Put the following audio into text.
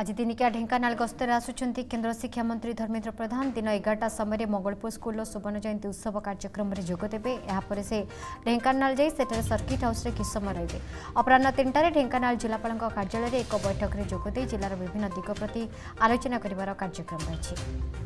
ଆଜି ଦିନିକିଆ ଢେଙ୍କାନାଳ ଗସ୍ତରେ ଆସୁଛନ୍ତି କେନ୍ଦ୍ର ଶିକ୍ଷାମନ୍ତ୍ରୀ ଧର୍ମେନ୍ଦ୍ର ପ୍ରଧାନ ଦିନ ଏଗାରଟା ସମୟରେ ମଙ୍ଗଳପୁର ସ୍କୁଲର ସୁବର୍ଣ୍ଣ ଜୟନ୍ତୀ ଉତ୍ସବ କାର୍ଯ୍ୟକ୍ରମରେ ଯୋଗ ଦେବେ ଏହାପରେ ସେ ଢେଙ୍କାନାଳ ଯାଇ ସେଠାରେ ସର୍କିଟ୍ ହାଉସ୍ରେ କିଛି ସମୟ ରହିବେ ଅପରାହ୍ନ ତିନିଟାରେ ଢେଙ୍କାନାଳ ଜିଲ୍ଲାପାଳଙ୍କ କାର୍ଯ୍ୟାଳୟରେ ଏକ ବୈଠକରେ ଯୋଗ ଦେଇ ଜିଲ୍ଲାର ବିଭିନ୍ନ ଦିଗ ପ୍ରତି ଆଲୋଚନା କରିବାର କାର୍ଯ୍ୟକ୍ରମ ରହିଛି